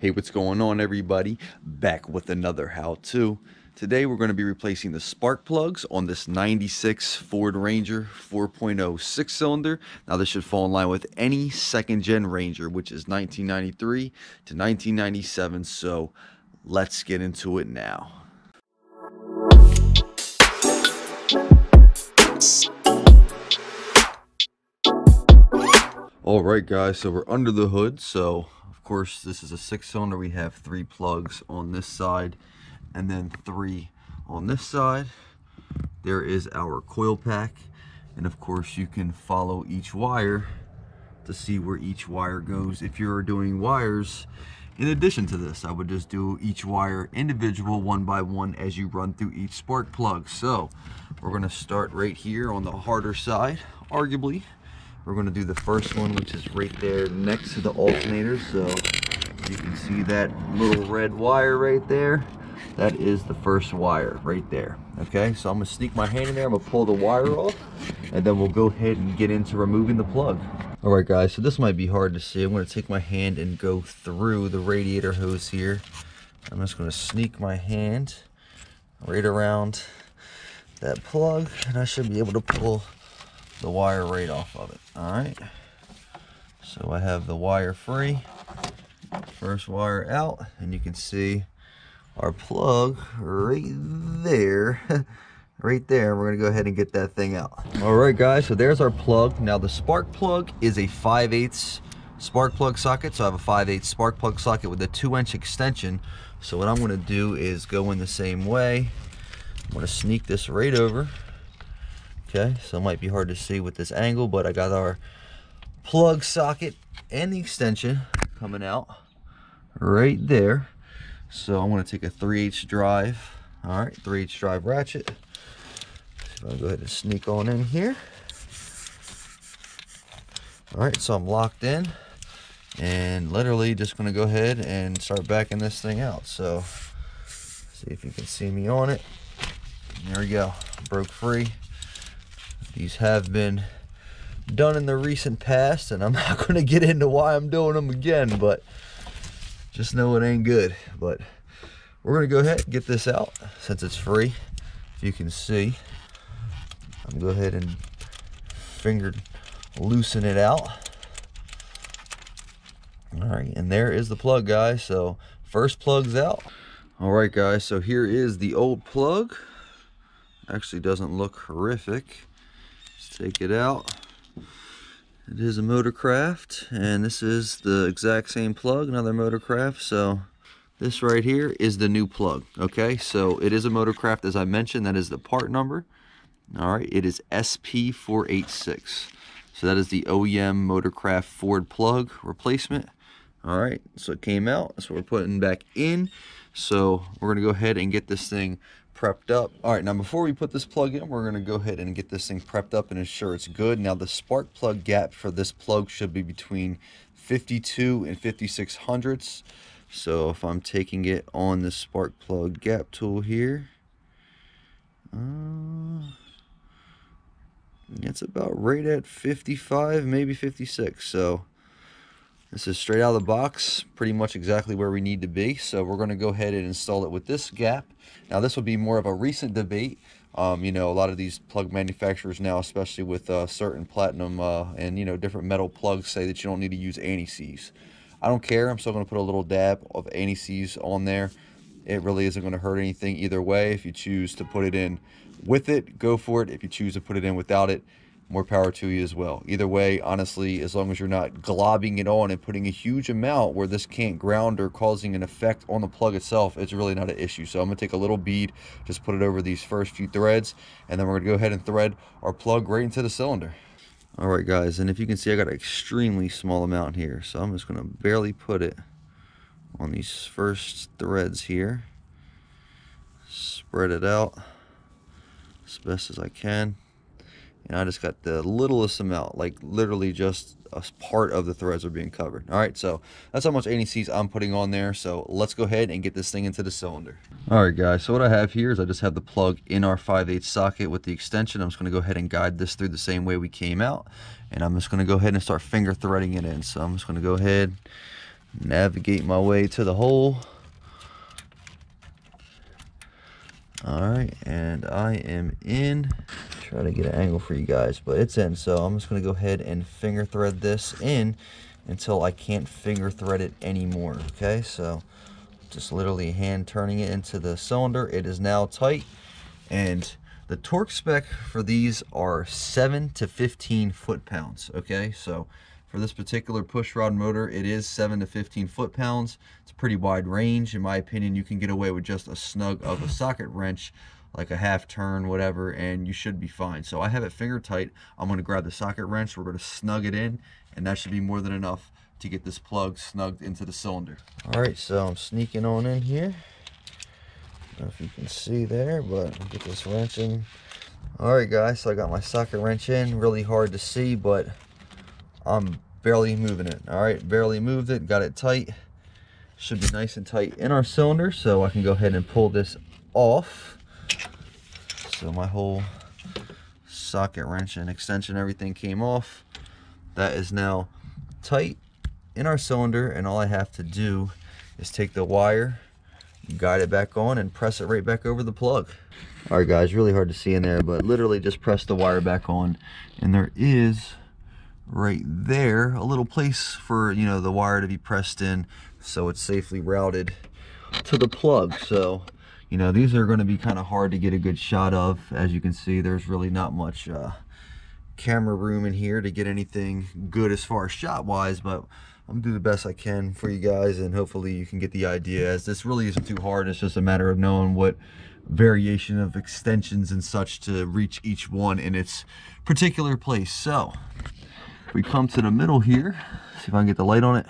Hey, what's going on everybody? Back with another how-to. Today we're going to be replacing the spark plugs on this 96 Ford Ranger 4.0 six cylinder. Now this should fall in line with any second gen Ranger which is 1993 to 1997 so let's get into it now. Alright guys, so we're under the hood so course, this is a six cylinder. We have three plugs on this side and then three on this side. There is our coil pack. And of course, you can follow each wire to see where each wire goes. If you're doing wires, in addition to this, I would just do each wire individual one by one as you run through each spark plug. So we're gonna start right here on the harder side, arguably. We're going to do the first one, which is right there next to the alternator. So you can see that little red wire right there. That is the first wire right there. Okay, so I'm going to sneak my hand in there. I'm going to pull the wire off, and then we'll go ahead and get into removing the plug. All right, guys, so this might be hard to see. I'm going to take my hand and go through the radiator hose here. I'm just going to sneak my hand right around that plug, and I should be able to pull the wire right off of it. All right. So I have the wire free. First wire out, and you can see our plug right there. right there. We're going to go ahead and get that thing out. All right, guys. So there's our plug. Now, the spark plug is a 5 8 spark plug socket. So I have a 5 8 spark plug socket with a 2 inch extension. So what I'm going to do is go in the same way. I'm to sneak this right over okay so it might be hard to see with this angle but I got our plug socket and the extension coming out right there. So I'm to take a 3 H drive all right 3 H drive ratchet. So I'll go ahead and sneak on in here. All right so I'm locked in and literally just going to go ahead and start backing this thing out. So see if you can see me on it. There we go broke free these have been done in the recent past, and I'm not going to get into why I'm doing them again, but just know it ain't good. But we're going to go ahead and get this out since it's free. If you can see, I'm gonna go ahead and finger loosen it out. All right, and there is the plug, guys. So first plug's out. All right, guys, so here is the old plug. Actually doesn't look horrific take it out. It is a Motorcraft, and this is the exact same plug, another Motorcraft. So this right here is the new plug. Okay, so it is a Motorcraft, as I mentioned. That is the part number. All right, it is SP486. So that is the OEM Motorcraft Ford plug replacement. All right, so it came out. What we're putting back in. So we're going to go ahead and get this thing prepped up. All right, now before we put this plug in, we're gonna go ahead and get this thing prepped up and ensure it's good. Now the spark plug gap for this plug should be between 52 and 56 hundredths. So if I'm taking it on the spark plug gap tool here, uh, it's about right at 55, maybe 56. So this is straight out of the box, pretty much exactly where we need to be. So we're going to go ahead and install it with this gap. Now this will be more of a recent debate. Um, you know, a lot of these plug manufacturers now, especially with uh, certain platinum uh, and, you know, different metal plugs say that you don't need to use anti-seize. I don't care. I'm still going to put a little dab of anti-seize on there. It really isn't going to hurt anything either way. If you choose to put it in with it, go for it. If you choose to put it in without it, more power to you as well. Either way, honestly, as long as you're not globbing it on and putting a huge amount where this can't ground or causing an effect on the plug itself, it's really not an issue. So I'm going to take a little bead, just put it over these first few threads, and then we're going to go ahead and thread our plug right into the cylinder. All right, guys, and if you can see, I got an extremely small amount here. So I'm just going to barely put it on these first threads here. Spread it out as best as I can and I just got the littlest amount, like literally just a part of the threads are being covered. All right, so that's how much anti-seize I'm putting on there. So let's go ahead and get this thing into the cylinder. All right, guys, so what I have here is I just have the plug in our 5 8 socket with the extension. I'm just gonna go ahead and guide this through the same way we came out. And I'm just gonna go ahead and start finger threading it in. So I'm just gonna go ahead, navigate my way to the hole. All right, and I am in. Try to get an angle for you guys, but it's in. So I'm just gonna go ahead and finger thread this in until I can't finger thread it anymore, okay? So just literally hand turning it into the cylinder. It is now tight and the torque spec for these are 7 to 15 foot-pounds, okay? So for this particular push rod motor, it is 7 to 15 foot-pounds. It's a pretty wide range. In my opinion, you can get away with just a snug of a socket wrench, like a half turn, whatever, and you should be fine. So I have it finger tight. I'm going to grab the socket wrench. We're going to snug it in, and that should be more than enough to get this plug snugged into the cylinder. All right, so I'm sneaking on in here know if you can see there, but I'll get this wrench in. All right, guys, so I got my socket wrench in. Really hard to see, but I'm barely moving it. All right, barely moved it, got it tight. Should be nice and tight in our cylinder, so I can go ahead and pull this off. So my whole socket wrench and extension, everything came off. That is now tight in our cylinder, and all I have to do is take the wire guide it back on and press it right back over the plug. All right guys, really hard to see in there, but literally just press the wire back on and there is right there a little place for, you know, the wire to be pressed in so it's safely routed to the plug. So, you know, these are going to be kind of hard to get a good shot of. As you can see, there's really not much uh, camera room in here to get anything good as far as shot wise, but I'm gonna do the best I can for you guys and hopefully you can get the idea as this really isn't too hard. It's just a matter of knowing what variation of extensions and such to reach each one in its particular place. So we come to the middle here, see if I can get the light on it.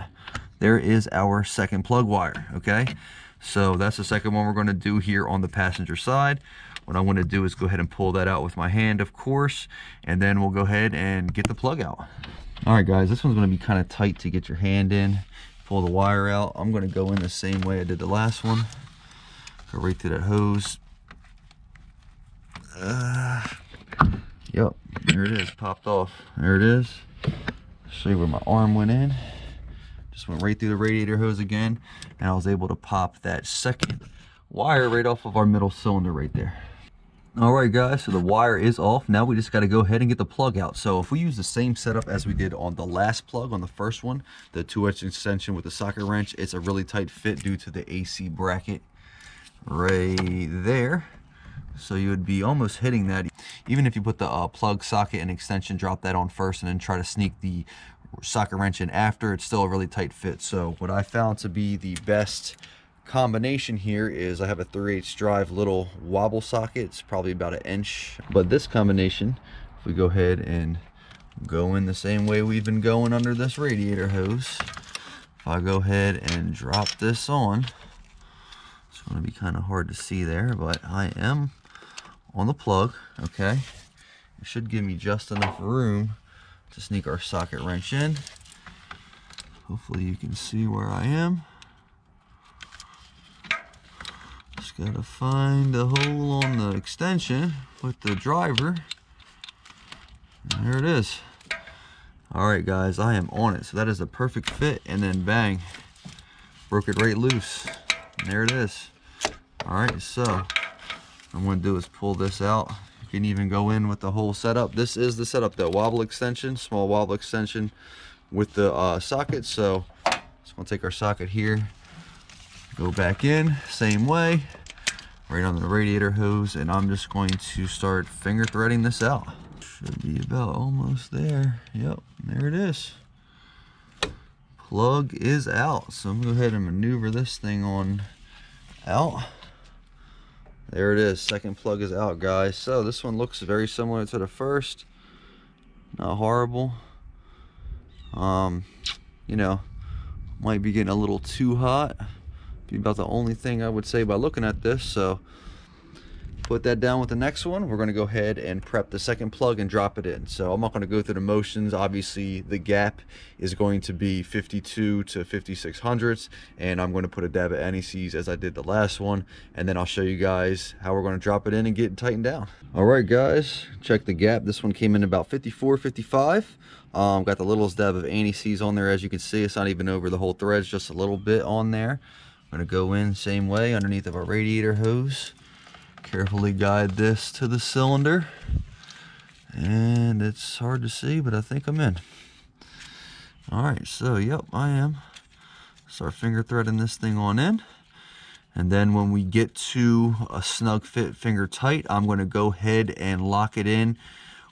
There is our second plug wire, okay? So that's the second one we're gonna do here on the passenger side. What I'm gonna do is go ahead and pull that out with my hand, of course, and then we'll go ahead and get the plug out. All right, guys, this one's gonna be kind of tight to get your hand in. Pull the wire out. I'm gonna go in the same way I did the last one. Go right through that hose. Uh, yep, there it is, popped off. There it is. Show you where my arm went in. Just went right through the radiator hose again, and I was able to pop that second wire right off of our middle cylinder right there. All right, guys, so the wire is off. Now we just got to go ahead and get the plug out. So if we use the same setup as we did on the last plug, on the first one, the 2-inch extension with the socket wrench, it's a really tight fit due to the AC bracket right there. So you would be almost hitting that. Even if you put the uh, plug, socket, and extension, drop that on first, and then try to sneak the socket wrench in after, it's still a really tight fit. So what I found to be the best combination here is I have a 3 8 drive little wobble socket. It's probably about an inch. But this combination, if we go ahead and go in the same way we've been going under this radiator hose, if I go ahead and drop this on, it's going to be kind of hard to see there, but I am on the plug, okay? It should give me just enough room to sneak our socket wrench in. Hopefully you can see where I am. Just gotta find the hole on the extension with the driver. There it is. All right, guys, I am on it. So that is a perfect fit. And then bang, broke it right loose. And there it is. All right, so I'm gonna do is pull this out. You can even go in with the whole setup. This is the setup, the wobble extension, small wobble extension with the uh, socket. So just gonna take our socket here, go back in, same way right on the radiator hose and I'm just going to start finger threading this out. Should be about almost there. Yep, there it is. Plug is out. So I'm gonna go ahead and maneuver this thing on out. There it is, second plug is out guys. So this one looks very similar to the first. Not horrible. Um, you know, might be getting a little too hot be about the only thing I would say by looking at this. So put that down with the next one, we're gonna go ahead and prep the second plug and drop it in. So I'm not gonna go through the motions. Obviously the gap is going to be 52 to 56 hundredths and I'm gonna put a dab of anti-seize as I did the last one. And then I'll show you guys how we're gonna drop it in and get it tightened down. All right guys, check the gap. This one came in about 54, 55. Um, got the littlest dab of anti-seize on there as you can see. It's not even over the whole threads, just a little bit on there. I'm gonna go in same way underneath of our radiator hose. Carefully guide this to the cylinder. And it's hard to see, but I think I'm in. All right, so yep, I am. Start finger threading this thing on in. And then when we get to a snug fit finger tight, I'm gonna go ahead and lock it in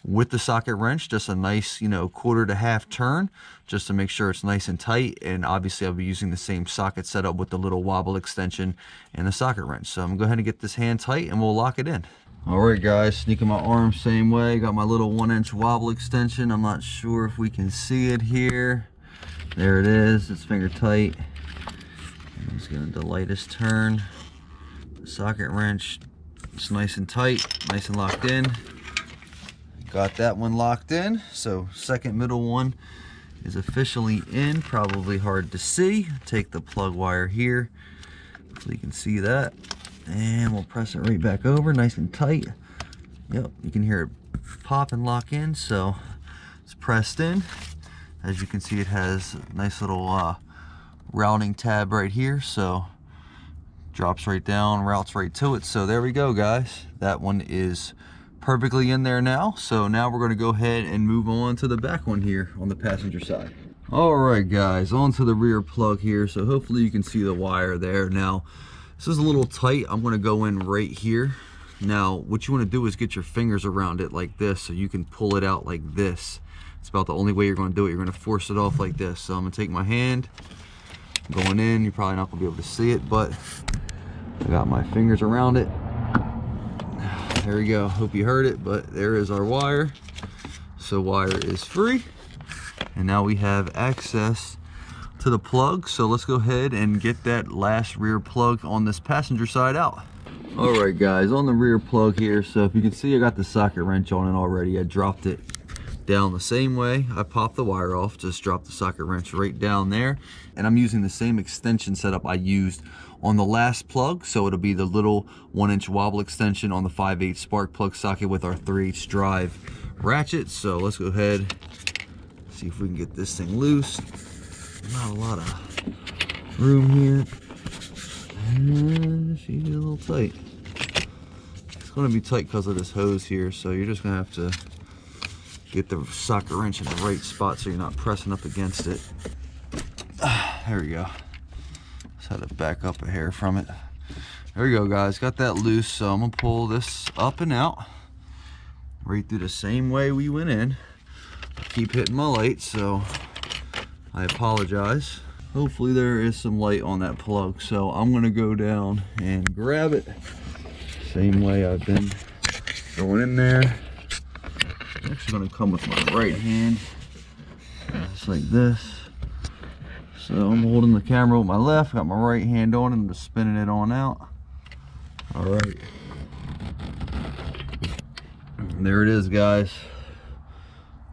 with the socket wrench, just a nice, you know, quarter to half turn, just to make sure it's nice and tight. And obviously I'll be using the same socket setup with the little wobble extension and the socket wrench. So I'm gonna go ahead and get this hand tight and we'll lock it in. All right guys, sneaking my arm same way. Got my little one inch wobble extension. I'm not sure if we can see it here. There it is, it's finger tight. I'm just gonna the lightest turn. The socket wrench, it's nice and tight, nice and locked in. Got that one locked in. So second middle one is officially in. Probably hard to see. Take the plug wire here so you can see that. And we'll press it right back over, nice and tight. Yep, you can hear it pop and lock in. So it's pressed in. As you can see, it has a nice little uh, routing tab right here. So drops right down, routes right to it. So there we go, guys. That one is perfectly in there now. So now we're going to go ahead and move on to the back one here on the passenger side. All right, guys, onto the rear plug here. So hopefully you can see the wire there. Now, this is a little tight. I'm going to go in right here. Now, what you want to do is get your fingers around it like this so you can pull it out like this. It's about the only way you're going to do it. You're going to force it off like this. So I'm going to take my hand, going in. You're probably not to be able to see it, but I got my fingers around it there we go. Hope you heard it but there is our wire. So wire is free. And now we have access to the plug. So let's go ahead and get that last rear plug on this passenger side out. All right guys on the rear plug here. So if you can see i got the socket wrench on it already. I dropped it down the same way. I popped the wire off just dropped the socket wrench right down there. And I'm using the same extension setup I used on the last plug so it'll be the little one inch wobble extension on the 5 8 spark plug socket with our 3 H drive ratchet so let's go ahead see if we can get this thing loose not a lot of room here and she's a little tight it's going to be tight because of this hose here so you're just going to have to get the socket wrench in the right spot so you're not pressing up against it. There we go. Had to back up a hair from it. There we go, guys. Got that loose, so I'm going to pull this up and out. Right through the same way we went in. Keep hitting my light, so I apologize. Hopefully there is some light on that plug, so I'm going to go down and grab it. Same way I've been going in there I'm actually going to come with my right hand, just like this. So I'm holding the camera with my left, got my right hand on it, I'm just spinning it on out. All right. there it is, guys.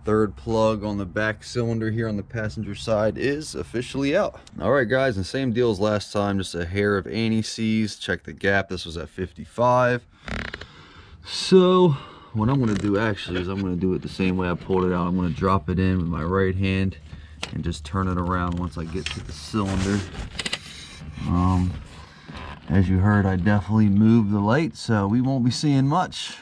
Third plug on the back cylinder here on the passenger side is officially out. All right, guys, the same deal as last time, just a hair of anti-seize. Check the gap, this was at 55. So what I'm going to do actually is I'm going to do it the same way I pulled it out. I'm going to drop it in with my right hand and just turn it around once I get to the cylinder. Um, as you heard, I definitely moved the light, so we won't be seeing much,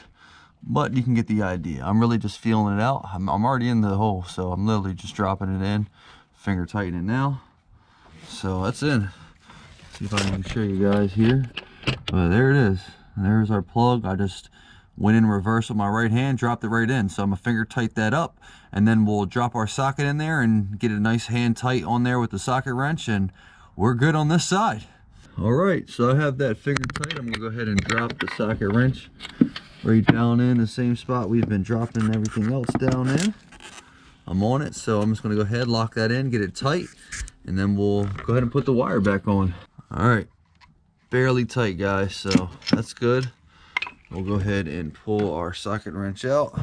but you can get the idea. I'm really just feeling it out. I'm, I'm already in the hole, so I'm literally just dropping it in, finger tightening now. So that's in. see if I can show you guys here. But there it is. There's our plug. I just went in reverse with my right hand, dropped it right in. So I'm gonna finger tight that up and then we'll drop our socket in there and get a nice hand tight on there with the socket wrench and we're good on this side. All right, so I have that finger tight. I'm gonna go ahead and drop the socket wrench right down in the same spot we've been dropping everything else down in. I'm on it, so I'm just gonna go ahead, lock that in, get it tight, and then we'll go ahead and put the wire back on. All right, barely tight guys, so that's good. We'll go ahead and pull our socket wrench out.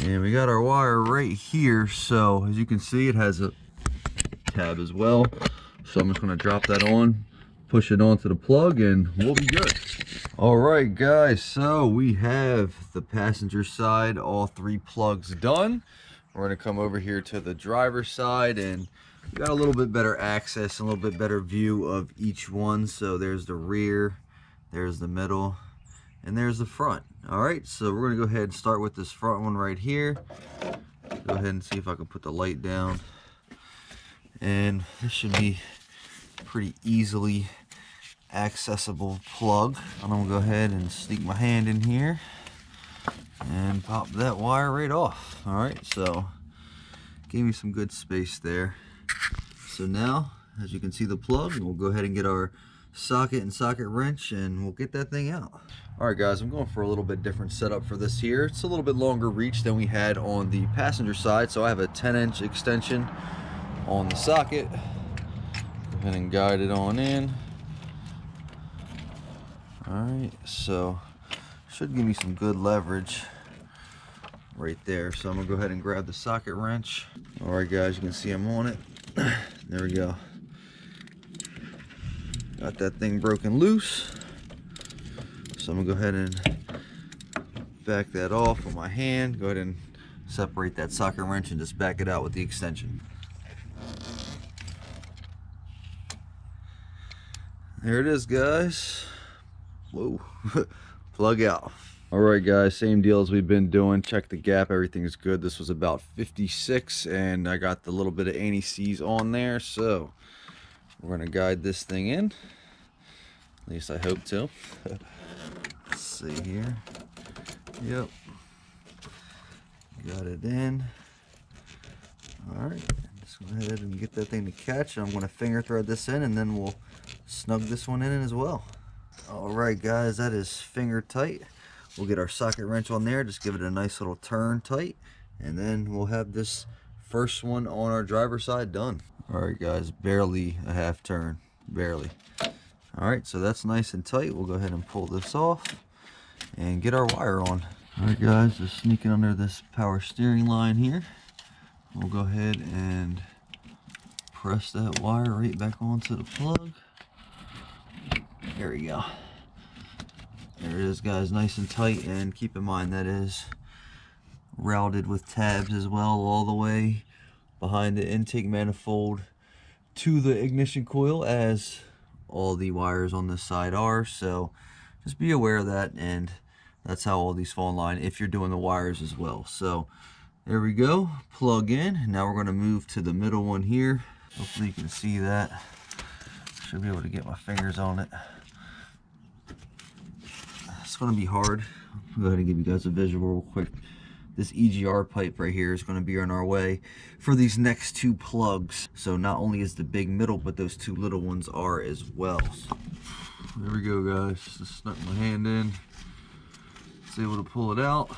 And we got our wire right here. So as you can see, it has a tab as well. So I'm just gonna drop that on, push it onto the plug and we'll be good. All right guys, so we have the passenger side, all three plugs done. We're gonna come over here to the driver's side and we got a little bit better access, a little bit better view of each one. So there's the rear, there's the middle, and there's the front. All right, so we're gonna go ahead and start with this front one right here. Go ahead and see if I can put the light down. And this should be pretty easily accessible plug. I'm gonna go ahead and sneak my hand in here and pop that wire right off. All right, so gave me some good space there. So now, as you can see the plug, we'll go ahead and get our socket and socket wrench and we'll get that thing out. All right guys, I'm going for a little bit different setup for this here. It's a little bit longer reach than we had on the passenger side. So I have a 10 inch extension on the socket. Go ahead and guide it on in. All right, so should give me some good leverage right there. So I'm gonna go ahead and grab the socket wrench. All right guys, you can see I'm on it. there we go. Got that thing broken loose. So I'm gonna go ahead and back that off with my hand. Go ahead and separate that socket wrench and just back it out with the extension. There it is guys. Whoa, plug out. All right guys, same deal as we've been doing. Check the gap, everything's good. This was about 56 and I got the little bit of anti-seize on there. So we're gonna guide this thing in. At least I hope to. Let's see here. Yep. Got it in. All right, just go ahead and get that thing to catch. I'm gonna finger thread this in and then we'll snug this one in as well. All right guys, that is finger tight. We'll get our socket wrench on there, just give it a nice little turn tight, and then we'll have this first one on our driver's side done. All right guys, barely a half turn, barely. All right, so that's nice and tight. We'll go ahead and pull this off and get our wire on. All right guys, just sneaking under this power steering line here. We'll go ahead and press that wire right back onto the plug. There we go. There it is guys, nice and tight and keep in mind that is routed with tabs as well all the way behind the intake manifold to the ignition coil as all the wires on this side are. So just be aware of that and that's how all these fall in line if you're doing the wires as well. So there we go plug in. Now we're going to move to the middle one here. Hopefully you can see that. Should be able to get my fingers on it. It's going to be hard. I'll go ahead and give you guys a visual real quick. This EGR pipe right here is going to be on our way for these next two plugs. So not only is the big middle, but those two little ones are as well. So there we go, guys. Just snuck my hand in. It's able to pull it out.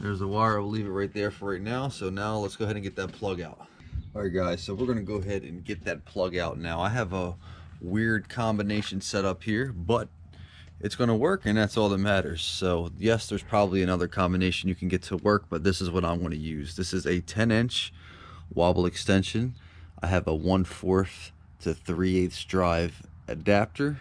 There's the wire. I'll leave it right there for right now. So now let's go ahead and get that plug out. All right, guys. So we're going to go ahead and get that plug out now. I have a weird combination set up here, but it's going to work and that's all that matters. So yes there's probably another combination you can get to work but this is what I'm going to use. This is a 10 inch wobble extension. I have a 1 4th to 3 8 drive adapter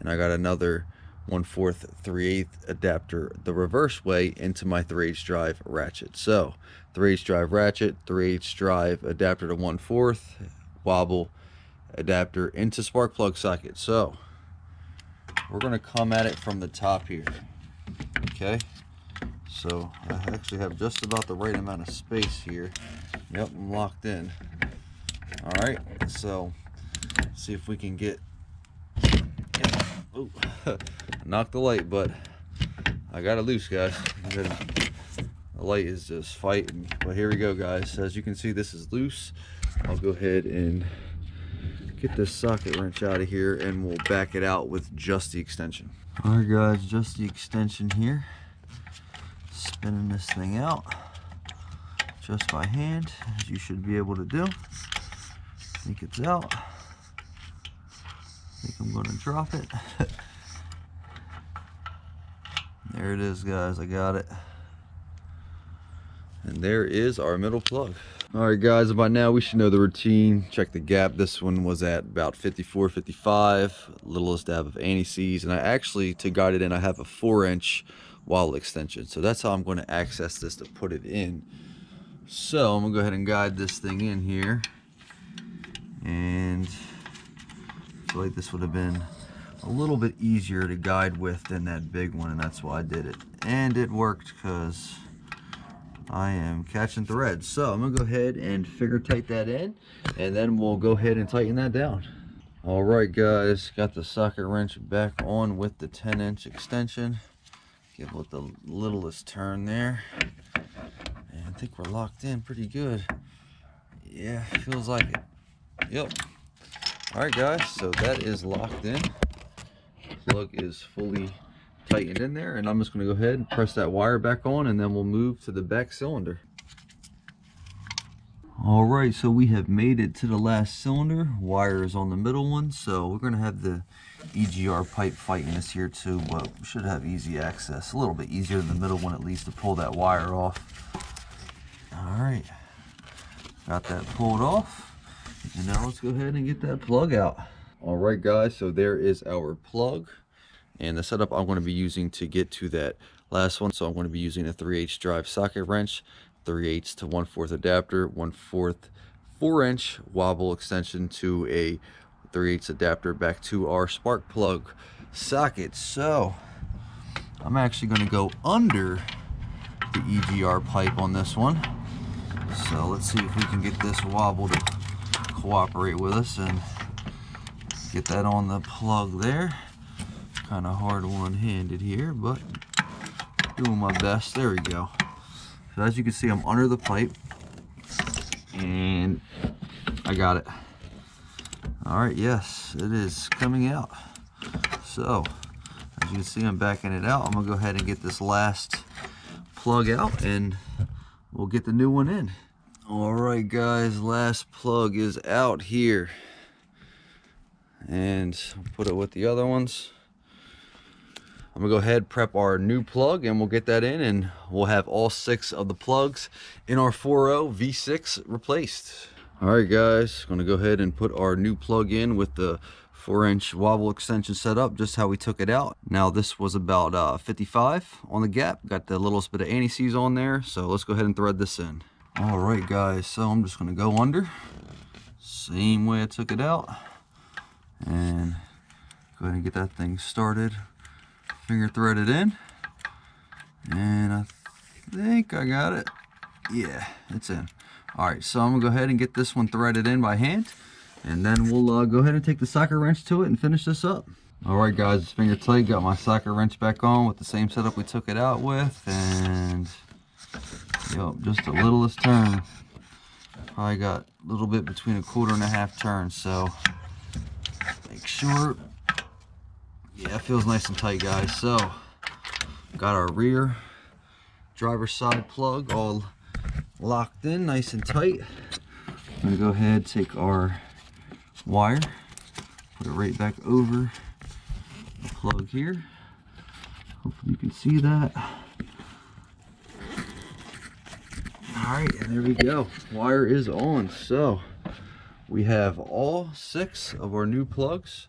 and I got another 1 4th 3 8 adapter the reverse way into my 3 8 drive ratchet. So 3 8 drive ratchet 3 8 drive adapter to 1 4th wobble adapter into spark plug socket. So we're going to come at it from the top here okay? So I actually have just about the right amount of space here. Yep I'm locked in. All right so see if we can get. Ooh, knock the light but I got it loose guys the light is just fighting. But here we go guys. As you can see this is loose. I'll go ahead and get this socket wrench out of here and we'll back it out with just the extension. All right guys, just the extension here. Spinning this thing out just by hand, as you should be able to do. I think it's out. I think I'm gonna drop it. There it is, guys. I got it. And there is our middle plug. All right, guys, by now we should know the routine. Check the gap. This one was at about 54, 55, littlest dab of anti-seize. And I actually, to guide it in, I have a four inch wobble extension. So that's how I'm going to access this to put it in. So I'm gonna go ahead and guide this thing in here. And I feel like this would have been a little bit easier to guide with than that big one and that's why I did it. And it worked because I am catching threads. So I'm gonna go ahead and figure tight that in and then we'll go ahead and tighten that down. All right guys, got the socket wrench back on with the 10 inch extension. Give it the littlest turn there. And I think we're locked in pretty good. Yeah, feels like it. Yep. All right guys, so that is locked in. Plug is fully tightened in there and I'm just gonna go ahead and press that wire back on and then we'll move to the back cylinder. All right, so we have made it to the last cylinder. Wire is on the middle one, so we're gonna have the EGR pipe fighting us here too, but we should have easy access. A little bit easier than the middle one at least to pull that wire off. All right, got that pulled off. And now let's go ahead and get that plug out. All right guys, so there is our plug and the setup I'm going to be using to get to that last one. So I'm going to be using a 3 H drive socket wrench, 3 8 to 1 4th adapter, 1 4th 4 inch wobble extension to a 3 8 adapter back to our spark plug socket. So I'm actually going to go under the EGR pipe on this one. So let's see if we can get this wobble to cooperate with us and get that on the plug there kind of hard one-handed here, but doing my best. There we go. So as you can see, I'm under the pipe and I got it. All right, yes, it is coming out. So as you can see, I'm backing it out. I'm gonna go ahead and get this last plug out and we'll get the new one in. All right, guys, last plug is out here. And put it with the other ones. I'm gonna go ahead prep our new plug and we'll get that in and we'll have all six of the plugs in our 4.0 V6 replaced. All right guys, gonna go ahead and put our new plug in with the four inch wobble extension set up just how we took it out. Now this was about uh, 55 on the gap, got the littlest bit of anti-seize on there. So let's go ahead and thread this in. All right guys, so I'm just gonna go under, same way I took it out and go ahead and get that thing started finger threaded in. And I think I got it. Yeah, it's in. All right, so I'm gonna go ahead and get this one threaded in by hand. And then we'll uh, go ahead and take the socket wrench to it and finish this up. All right, guys, it's finger tight. Got my socket wrench back on with the same setup we took it out with. And, yep, just the littlest turn. Probably got a little bit between a quarter and a half turn, So make sure yeah, it feels nice and tight, guys. So, got our rear driver side plug all locked in, nice and tight. I'm gonna go ahead, take our wire, put it right back over the plug here. Hopefully you can see that. All right, and there we go. Wire is on. So we have all six of our new plugs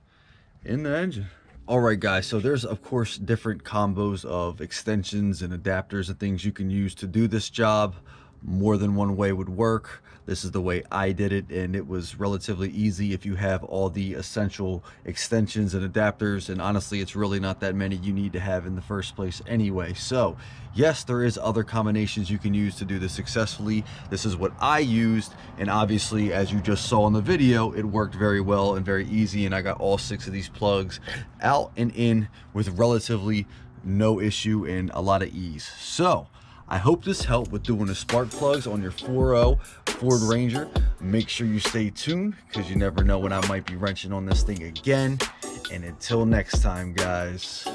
in the engine. All right, guys, so there's, of course, different combos of extensions and adapters and things you can use to do this job. More than one way would work. This is the way I did it, and it was relatively easy if you have all the essential extensions and adapters, and honestly, it's really not that many you need to have in the first place anyway. So, yes, there is other combinations you can use to do this successfully. This is what I used, and obviously, as you just saw in the video, it worked very well and very easy, and I got all six of these plugs out and in with relatively no issue and a lot of ease. So, I hope this helped with doing the spark plugs on your 4.0 Ford Ranger. Make sure you stay tuned because you never know when I might be wrenching on this thing again. And until next time, guys.